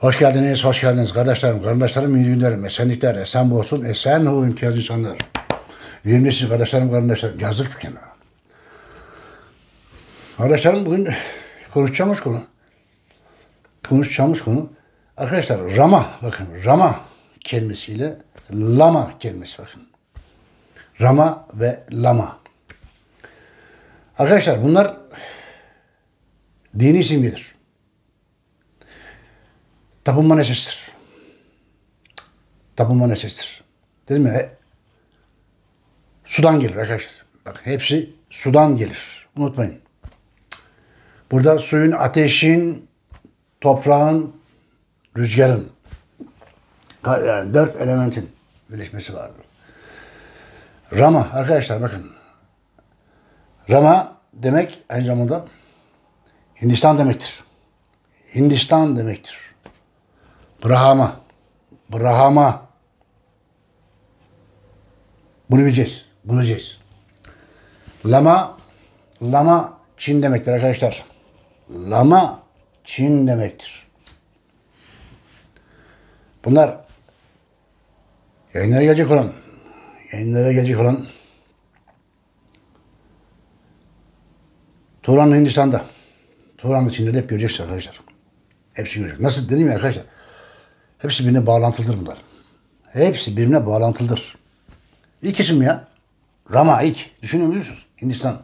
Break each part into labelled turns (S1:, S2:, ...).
S1: Hoş geldiniz, hoş geldiniz kardeşlerim, kardeşlerim, iyi günlerim, esenlikler, esen olsun, esen hu imtiyaz insanlar. Üyemlisiz kardeşlerim, kardeşlerim, yazdık bir kenara. Kardeşlerim bugün konuşacağımız konu, konuşacağımız konu, arkadaşlar Rama, bakın Rama kelimesiyle Lama kelimesi bakın. Rama ve Lama. Arkadaşlar bunlar dini simgedir. Tapınma nesesidir. Tapınma nesesidir. Dedim ya, he- sudan gelir arkadaşlar. Bak hepsi sudan gelir. Unutmayın. Burada suyun, ateşin, toprağın, rüzgarın, yani dört elementin birleşmesi vardır. Rama arkadaşlar bakın. Rama demek aynı zamanda Hindistan demektir. Hindistan demektir. Brahma. Brahma. Bunu bileceğiz. Bileceğiz. Lama. Lama Çin demektir arkadaşlar. Lama Çin demektir. Bunlar yayınlara gelecek olan yayınlara gelecek olan Turan Hindistan'da. Turan'da Çin'de de hep göreceksiniz arkadaşlar. Hepsi görecek. Nasıl dedim ya arkadaşlar. Hepsi birbirine bağlantılıdır bunlar. Hepsi birbirine bağlantılıdır. İlk isim ya. Rama ilk. Düşünüyor musunuz? Hindistan.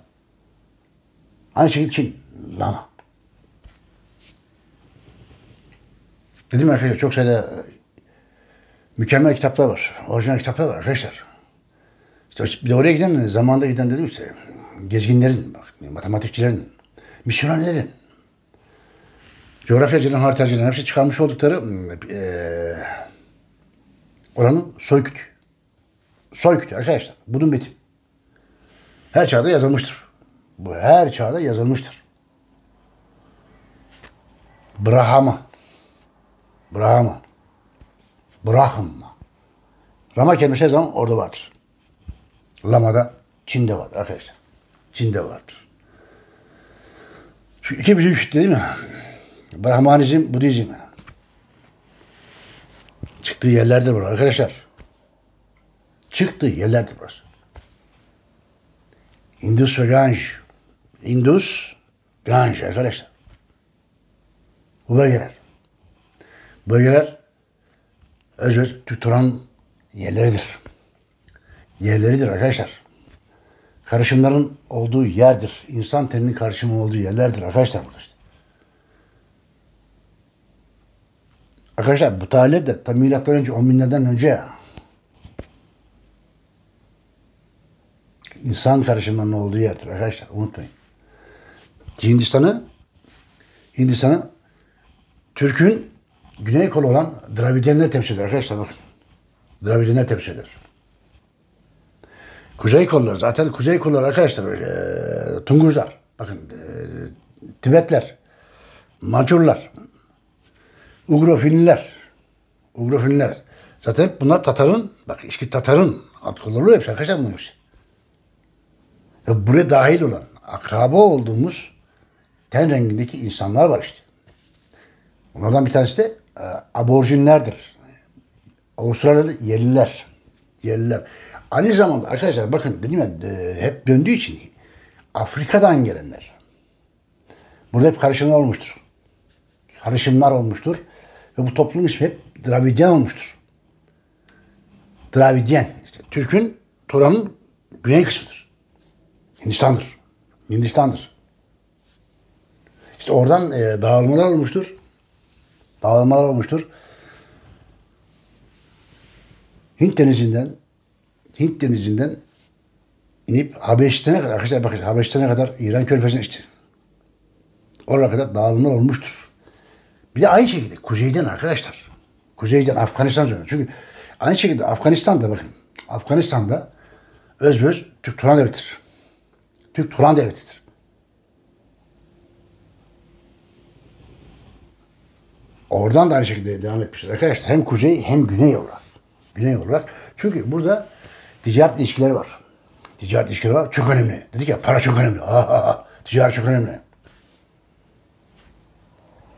S1: Aynı şekilde Çin. Lama. Dedim arkadaşlar çok sayıda e, mükemmel kitaplar var. Orijinal kitaplar var arkadaşlar. İşte bir de oraya giden, zamanda giden dedim işte, gezginlerin, matematikçilerin, misyonerlerin, coğrafyacıların, haritacıların hepsi çıkarmış oldukları eee oranın soykütü. Soykütü arkadaşlar. Budun betim. Her çağda yazılmıştır. Bu her çağda yazılmıştır. Brahma. Brahma. Brahma. Rama kelimesi her zaman orada vardır. Lama'da Çin'de vardır arkadaşlar. Çin'de vardır. Şu iki büyük değil mi? Brahmanizm, Budizm. Çıktığı yerlerdir burası arkadaşlar. Çıktığı yerlerdir burası. Indus ve Ganj. Indus, Ganj arkadaşlar. Bu bölgeler. Bölgeler özür tuturan yerleridir. Yerleridir arkadaşlar. Karışımların olduğu yerdir. İnsan teninin karışımı olduğu yerlerdir arkadaşlar burada Arkadaşlar bu tarihler de tam milattan önce 10 binlerden önce. İnsan karışımlarının olduğu yerdir arkadaşlar. Unutmayın. Hindistan'ı Hindistan'ı Türk'ün güney kolu olan Dravidiyenler temsil eder arkadaşlar bakın. Dravidiyenler temsil eder. Kuzey kolları zaten kuzey kolları arkadaşlar e, Tunguzlar. Bakın e, Tibetler, Macurlar, Ugrofiniler, Ugrofiniler. Zaten bunlar Tatar'ın, bak eski Tatar'ın alt kolları hepsi arkadaşlar bunlar hepsi. Ve buraya dahil olan, akraba olduğumuz ten rengindeki insanlar var işte. Onlardan bir tanesi de e, aborjinlerdir. Avustralyalı yerliler. Yerliler. Aynı zamanda arkadaşlar bakın dedim ya e, hep döndüğü için Afrika'dan gelenler. Burada hep karışımlar olmuştur. Karışımlar olmuştur. Ve bu toplumun ismi hep Dravidyen olmuştur. Dravidyen. işte Türk'ün, Turan'ın güney kısmıdır. Hindistan'dır. Hindistan'dır. İşte oradan e, dağılmalar olmuştur. Dağılmalar olmuştur. Hint denizinden Hint denizinden inip Habeşistan'a kadar arkadaşlar bakın Habeşistan'a kadar İran körfezine işte. Oraya kadar dağılımlar olmuştur. Bir de aynı şekilde kuzeyden arkadaşlar. Kuzeyden Afganistan üzerine. Çünkü aynı şekilde Afganistan'da bakın. Afganistan'da özböz Türk Turan Devleti'dir. Türk Turan Devleti'dir. Oradan da aynı şekilde devam etmiştir arkadaşlar. Hem kuzey hem güney olarak. Güney olarak. Çünkü burada ticaret ilişkileri var. Ticaret ilişkileri var. Çok önemli. Dedik ya para çok önemli. Ha, ha, ha. Ticaret çok önemli.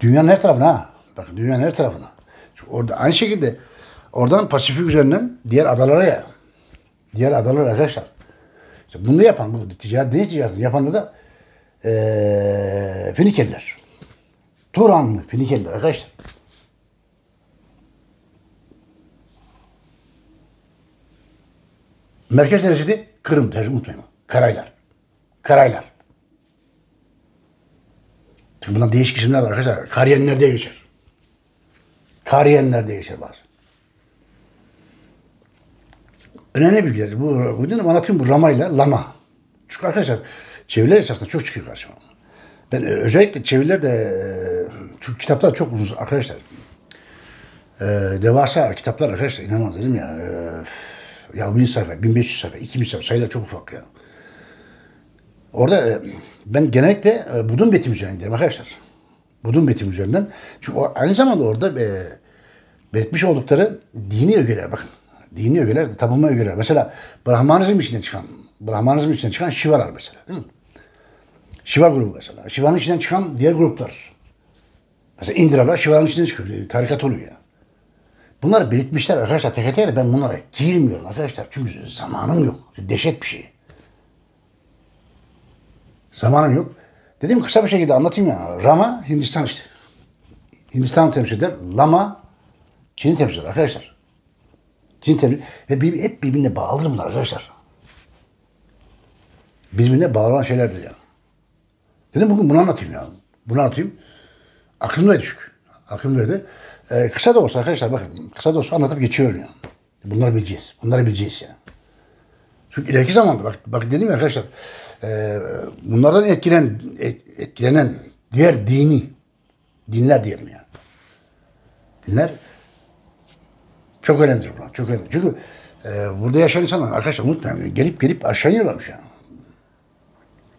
S1: Dünyanın her tarafına. Bakın dünyanın her tarafına. Çünkü orada aynı şekilde oradan Pasifik üzerinden diğer adalara ya. Diğer adalar arkadaşlar. İşte bunu yapan, bu ticaret, deniz ticaretini yapanlar da ee, Finikeliler. Turanlı Finikeliler arkadaşlar. Merkez neresiydi? Kırım tercih unutmayın. Karaylar. Karaylar. Şimdi bundan değişik isimler var arkadaşlar. Karyenler diye geçer. Karyenler diye geçer bazı. Önemli bilgiler. Bu, bu dedim anlatayım bu Rama'yla Lama. Çünkü arkadaşlar çeviriler esasında çok çıkıyor karşıma. Ben e, özellikle çeviriler de e, çünkü kitaplar çok uzun arkadaşlar. E, devasa kitaplar arkadaşlar inanılmaz dedim ya. E, ya 1000 sayfa, 1500 sayfa, 2000 sayfa sayılar çok ufak ya. Orada e, ben genellikle e, Budun betim üzerinden giderim arkadaşlar. Budun betim üzerinden. Çünkü aynı zamanda orada e, belirtmiş oldukları dini ögeler bakın. Dini ögeler, tapınma ögeler. Mesela Brahmanizm içinden çıkan, Brahmanizm içinden çıkan Şivalar mesela değil mi? Şiva grubu mesela. Şiva'nın içinden çıkan diğer gruplar. Mesela Indralar Şiva'nın içinden çıkıyor. Tarikat oluyor ya. Bunları belirtmişler arkadaşlar. Tek tek ben bunlara girmiyorum arkadaşlar. Çünkü zamanım yok. Dehşet bir şey. Zamanım yok. Dedim kısa bir şekilde anlatayım ya. Rama Hindistan işte. Hindistan temsil eder. Lama Çin'i temsil eder arkadaşlar. Çin temsil Ve bir, hep birbirine bağlıdır bunlar arkadaşlar. Birbirine bağlanan şeylerdir ya. Dedim bugün bunu anlatayım ya. Bunu anlatayım. Aklımdaydı çünkü. Aklımdaydı. Ee, kısa da olsa arkadaşlar bakın. Kısa da olsa anlatıp geçiyorum ya. Bunları bileceğiz. Bunları bileceğiz ya. Çünkü ileriki zamanda bak, bak dedim ya arkadaşlar e, bunlardan etkilen, et, etkilenen diğer dini dinler diyelim yani. Dinler çok önemlidir bunlar. Çok önemli. Çünkü e, burada yaşayan insanlar arkadaşlar unutmayın gelip gelip aşağı iniyorlarmış yani.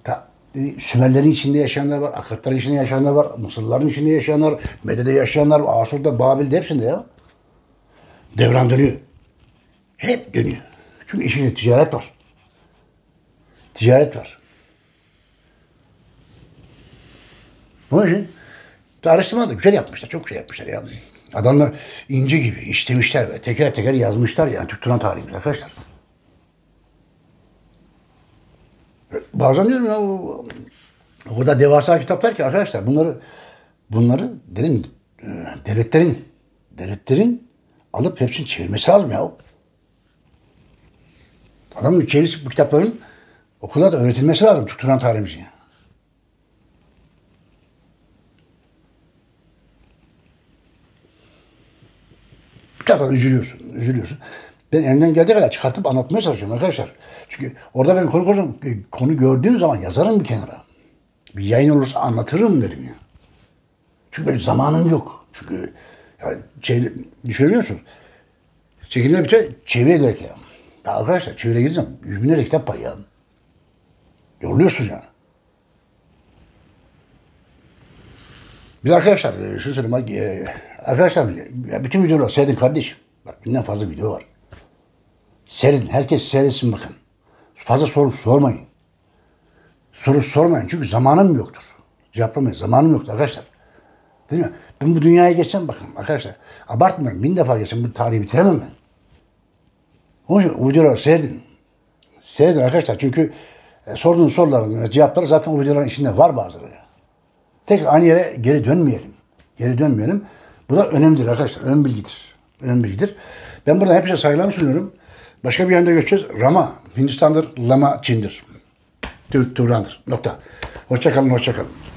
S1: Ta, e, Sümerlerin içinde yaşayanlar var, Akatların içinde yaşayanlar var, Mısırlıların içinde yaşayanlar, Mede'de yaşayanlar, Asur'da, Babil'de hepsinde ya. Devran dönüyor. Hep dönüyor. Çünkü işin ticaret var. Ticaret var. Onun için araştırma da güzel yapmışlar. Çok şey yapmışlar ya. Adamlar ince gibi işlemişler ve teker teker yazmışlar yani Türk Turan tarihimiz arkadaşlar. Bazen diyorum ya o, o kadar devasa kitaplar ki arkadaşlar bunları bunları dedim e, devletlerin devletlerin alıp hepsini çevirmesi lazım ya. Adamın çevirisi bu kitapların okulda da öğretilmesi lazım Türk tarihimizi. Kitaptan üzülüyorsun, üzülüyorsun. Ben elimden geldiği kadar çıkartıp anlatmaya çalışıyorum arkadaşlar. Çünkü orada ben konu, konu, konu gördüğüm zaman yazarım bir kenara. Bir yayın olursa anlatırım dedim ya. Çünkü benim zamanım yok. Çünkü ya, şey, düşünüyor musun? Çekimler bitiyor, çeviri ederek ya. Ya arkadaşlar çevire girsem yüz binlerce kitap var ya. Yoruluyorsunuz ya. Bir arkadaşlar e, şunu söyleyeyim. Arkadaşlar bütün videolar seyredin kardeşim. Bak binden fazla video var. Seyredin. Herkes seyretsin bakın. Fazla soru sormayın. Soru sormayın. Çünkü zamanım yoktur. Cevaplamayın. Zamanım yoktur arkadaşlar. Değil mi? Ben bu dünyaya geçsem bakın arkadaşlar. Abartmıyorum. Bin defa geçsem bu tarihi bitiremem ben. Onun için videoları seyredin. Seyredin arkadaşlar çünkü e, sorduğun soruların cevapları zaten o videoların içinde var bazıları. Tekrar aynı yere geri dönmeyelim. Geri dönmeyelim. Bu da önemlidir arkadaşlar. Önemli bilgidir. Önemli bilgidir. Ben burada hepinize saygılarımı sunuyorum. Başka bir yanda geçeceğiz. Rama Hindistan'dır, Lama Çin'dir. Türk Turan'dır. Nokta. Hoşçakalın, hoşçakalın.